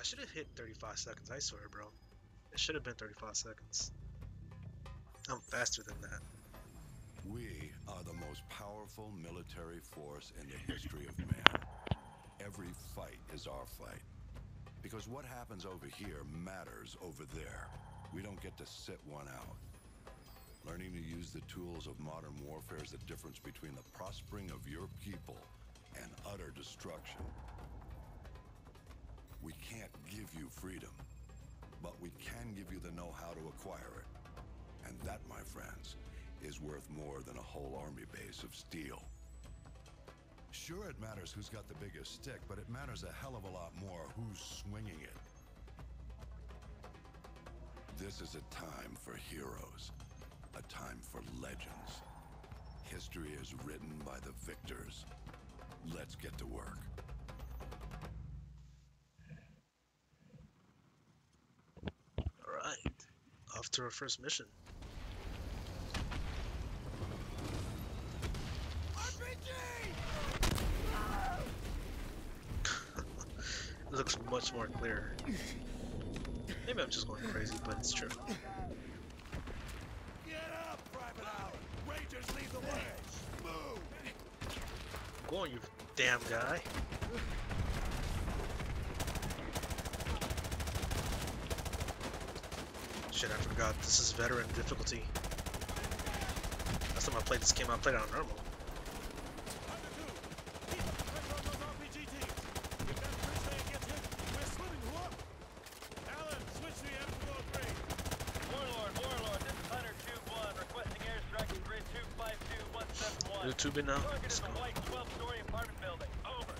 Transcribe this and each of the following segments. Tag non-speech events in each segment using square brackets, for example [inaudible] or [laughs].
I should have hit 35 seconds, I swear, bro. It should have been 35 seconds. I'm faster than that. We are the most powerful military force in the history of man. Every fight is our fight. Because what happens over here matters over there. We don't get to sit one out. Learning to use the tools of modern warfare is the difference between the prospering of your people and utter destruction. We can't give you freedom, but we can give you the know-how to acquire it. And that, my friends, is worth more than a whole army base of steel. Sure, it matters who's got the biggest stick, but it matters a hell of a lot more who's swinging it. This is a time for heroes, a time for legends. History is written by the victors. Let's get to work. To our first mission. it [laughs] looks much more clear. Maybe I'm just going crazy, but it's true. Get up, Private! Rangers lead the way! Move! Go on, you damn guy. Shit, I forgot. This is veteran difficulty. Last time I played this game, I played it on normal. Warlord, this is Hunter 2-1, requesting airstrike at grid 252-171. YouTube now. Let's Target is a go. white 12-story apartment building. Over.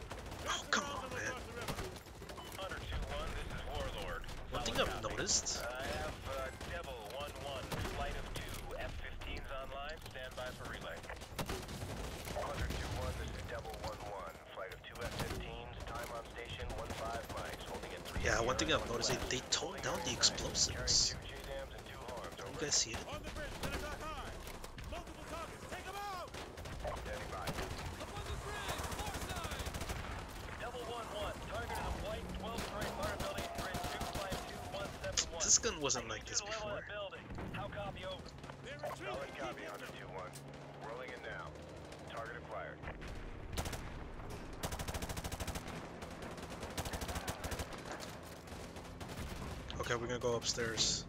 Oh, come on, man. Hunter 2-1, this is Warlord. One thing Solid I've copy. noticed, I have uh, Devil 1-1, flight of two F-15s online. Stand by for relay. Hunter 2-1, this is Devil 1-1, flight of two F-15s. Time on station 15 mics, holding at 3 one thing I've noticed, they, they toned down the explosives. You guys see it? On the bridge, let it back high! Multiple targets, take them out! Standing by. Up on the bridge, far side! Double one one. Target is a white 12-story apartment building. Grid 252-171. This gun wasn't like this the before. Copy Hunter moving! 2-1. Rolling in now. Target acquired. Okay, we're gonna go upstairs.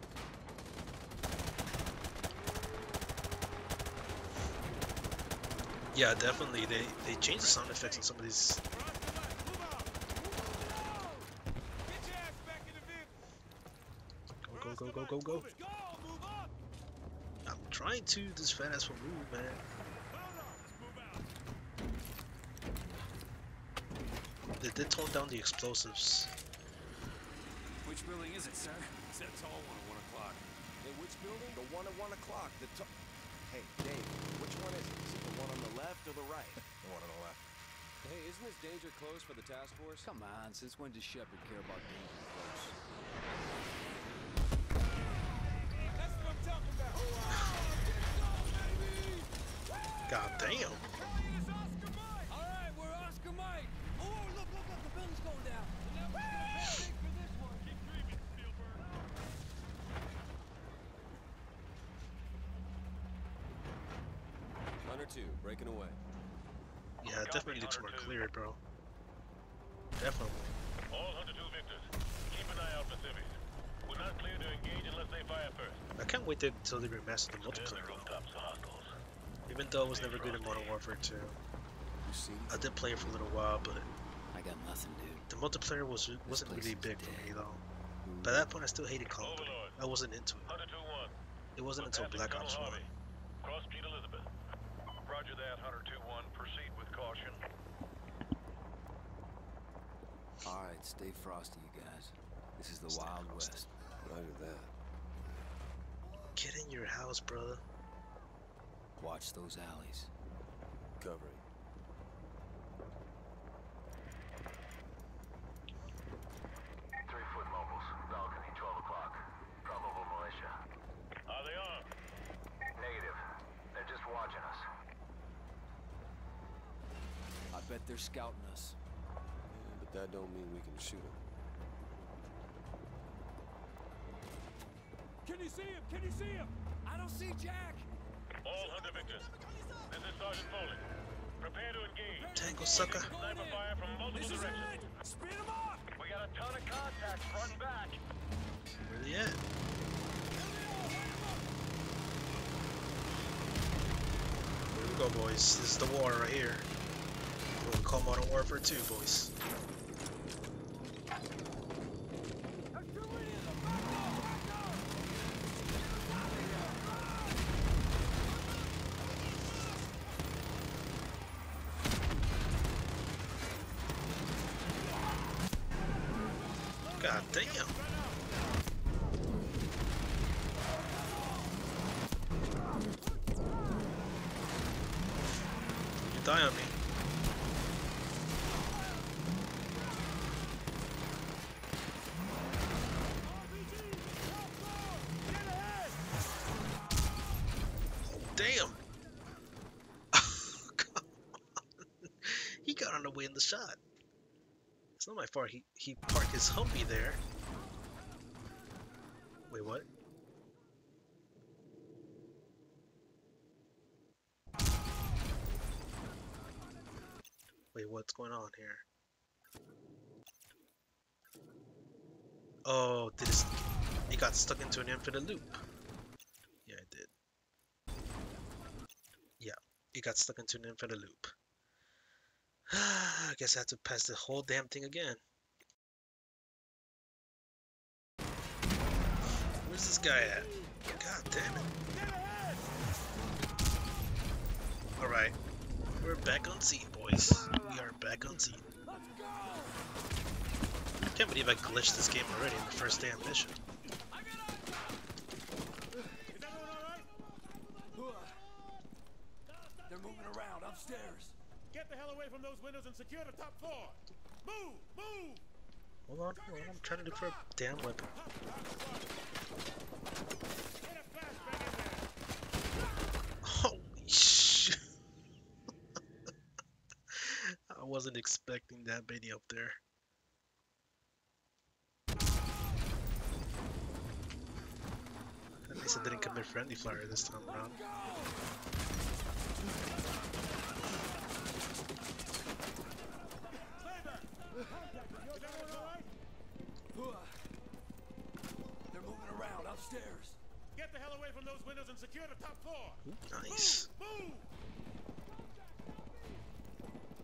Yeah, definitely. They they changed the sound effects on some of these. Go go go go go go. I'm trying to. This fat ass will move, man. They did tone down the explosives. Which building is it, sir? It's that tall one at 1 o'clock. Hey, which building? The one at one o'clock. The to- Hey, Dave, which one is it? Is it the one on the left or the right? [laughs] The one on the left. Hey, isn't this danger close for the task force? Come on, since when does Shepard care about danger close? That's what I'm talking about! God damn. Hey, it's Oscar Mike! Alright, we're Oscar Mike. Oh, look, look, look, the building's going down. Now we're gonna pay big for this one. Keep dreaming, Spielberg. Hunter two, breaking away. Yeah, it definitely looks more clear, bro. Definitely. All Hunter 2 victors. Keep an eye out for civvies. We're not clear to engage unless they fire first. I can't wait till till they remaster the multiplayer. though. rooftops are hostiles. Even though it was never good in Modern Warfare 2. I did play it for a little while, but I got nothing, dude. the multiplayer was wasn't really big for dead. me though. By that point, I still hated Call of Duty. I wasn't into it. It wasn't until Black Ops 1. Roger Hunter 2-1. Proceed with caution. Alright, stay frosty, you guys. This is the Wild West. Roger that. Get in your house, brother. Watch those alleys. Covering. scouting us. Yeah, but that don't mean we can shoot him. Can you see him? Can you see him? I don't see Jack! All Hunter Victors, this is Sergeant Foley. Prepare to engage. Tango sucker. Sniper fire from multiple this directions. Is it. Speed him off! We got a ton of contacts front and back. Where? Here we go, boys. This is the war right here. Call Modern Warfare 2, boys. God damn. You die on me. Damn. Come on. He got on the way in the shot. It's not my fault. He he parked his Humvee there. Wait, what? Wait, what's going on here? Oh, did it? It got stuck into an infinite loop. Yeah, it did. Yeah, it got stuck into an infinite loop. I guess I have to pass the whole damn thing again. Where's this guy at? God damn it. Alright. We're back on scene, boys. We are back on scene. I can't believe I glitched this game already in the first damn mission. They're moving around upstairs. Get the hell away from those windows and secure the top floor. Move! Move! Hold on, hold on. I'm trying to look for a damn weapon. Holy shit. [laughs] I wasn't expecting that many up there. At least I didn't commit friendly fire this time around. Is everyone all right? They're moving around upstairs. Get the hell away from those windows and secure the top floor. Ooh, nice. Move!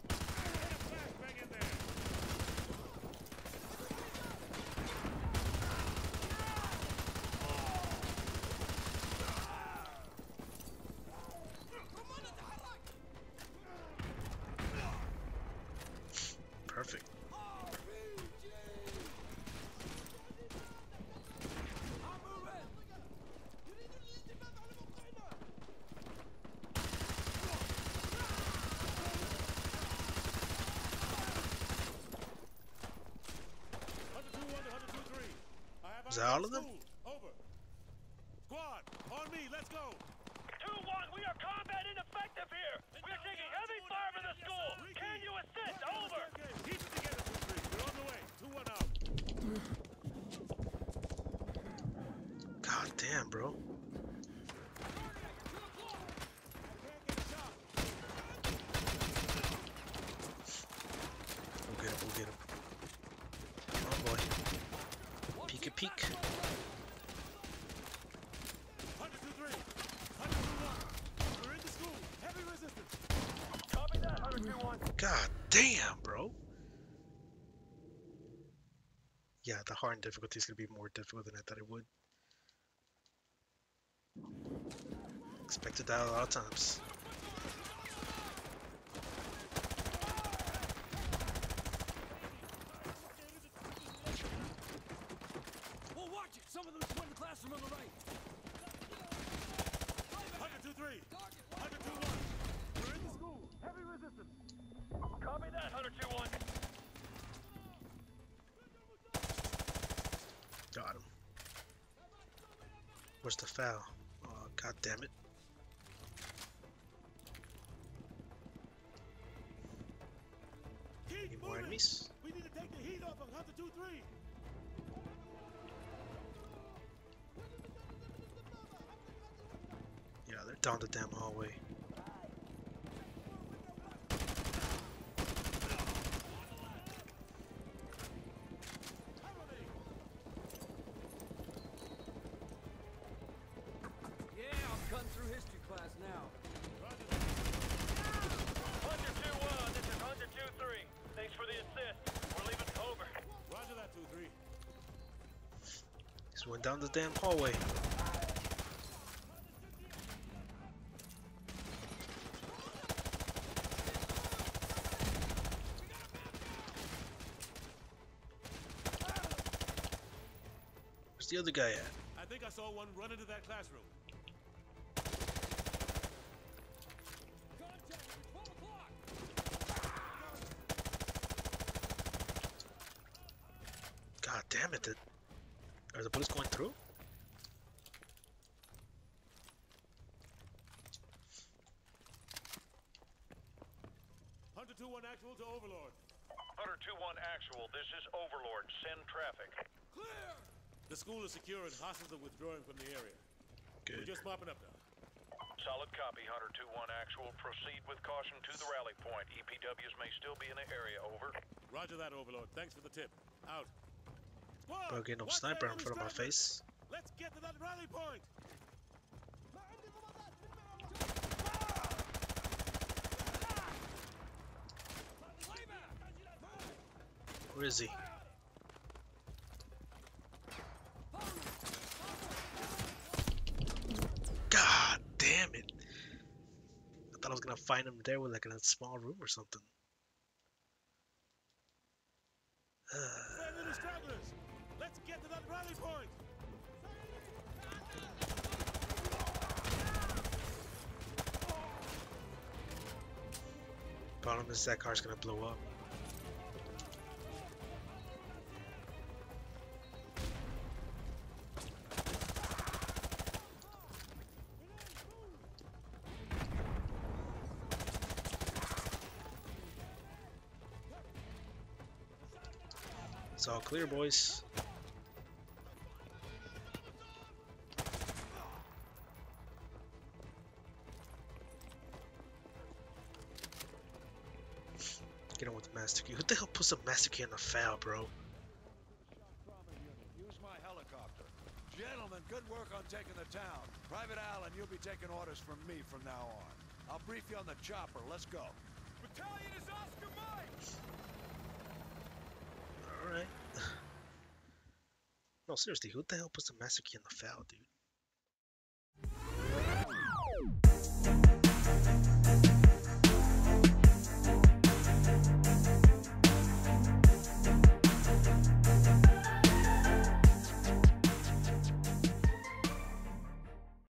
Get a flashbang in there. Perfect. Hunter two one to Hunter two three. I that all of them? Over. Squad, on me. Let's go. 2-1, we are combat ineffective here. We are taking heavy fire from the school. Can you assist? Over. Keep it together, two three. We're on the way. Two one out. God damn, bro. We'll get him, we'll get him. Come on, boy. Peek a peek. Hunter two three. Hunter two one. We're in the school. Heavy resistance. Copy that, Hunter 2-1. God damn, bro. Yeah, the hard difficulty is gonna be more difficult than I thought it would. Expected that a lot of times. Oh, watch it. Some of them swing the classroom on the right. Where's the foul? Oh, God damn it. Keep more enemies? We need to take the heat off of Hunter 2 3. Yeah, they're down the damn hallway. Went down the damn hallway. Where's the other guy at? I think I saw one run into that classroom. Contact at 12 o'clock. God damn it! Did, are the bullets going through? Hunter 2-1 actual to Overlord. Hunter 2-1 actual, this is Overlord. Send traffic. Clear. The school is secure and hostiles are withdrawing from the area. Good. We're just mopping up now. Solid copy, Hunter 2-1 actual. Proceed with caution to the rally point. EPWs may still be in the area, over. Roger that, Overlord. Thanks for the tip. Out. Bro, get no sniper in front of my face. Let's get to that rally point. Where is he? God damn it! I thought I was gonna find him there with like a small room or something. Problem is that car's gonna blow up. It's all clear, boys. Get on with the master key. Who the hell puts a master key on the foul, bro? Use my helicopter. Gentlemen, good work on taking the town. Private Allen, you'll be taking orders from me from now on. I'll brief you on the chopper. Let's go. Battalion is Oscar Mike. Alright. [laughs] No, seriously, who the hell puts a master key on the foul, dude?